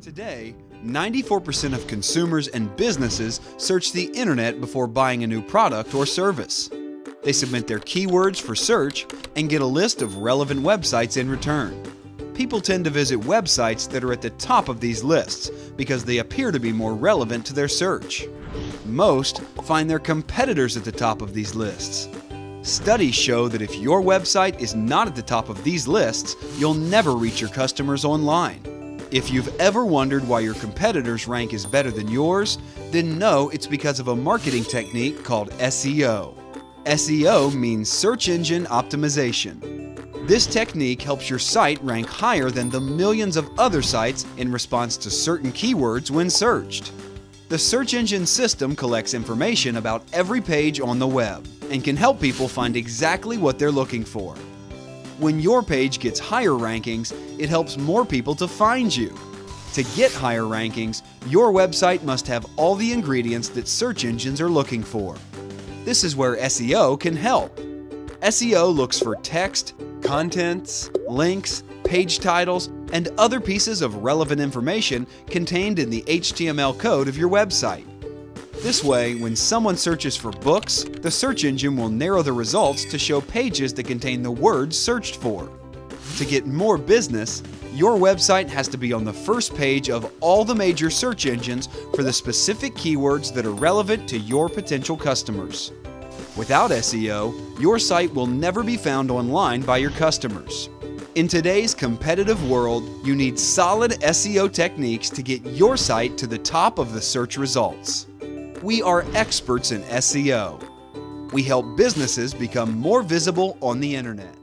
Today, 94% of consumers and businesses search the internet before buying a new product or service. They submit their keywords for search and get a list of relevant websites in return. People tend to visit websites that are at the top of these lists because they appear to be more relevant to their search. Most find their competitors at the top of these lists. Studies show that if your website is not at the top of these lists, you'll never reach your customers online. If you've ever wondered why your competitor's rank is better than yours, then know it's because of a marketing technique called SEO. SEO means Search Engine Optimization. This technique helps your site rank higher than the millions of other sites in response to certain keywords when searched. The search engine system collects information about every page on the web and can help people find exactly what they're looking for. When your page gets higher rankings, it helps more people to find you. To get higher rankings, your website must have all the ingredients that search engines are looking for. This is where SEO can help. SEO looks for text, contents, links, page titles, and other pieces of relevant information contained in the HTML code of your website. This way, when someone searches for books, the search engine will narrow the results to show pages that contain the words searched for. To get more business, your website has to be on the first page of all the major search engines for the specific keywords that are relevant to your potential customers. Without SEO, your site will never be found online by your customers. In today's competitive world, you need solid SEO techniques to get your site to the top of the search results. We are experts in SEO. We help businesses become more visible on the internet.